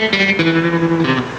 thank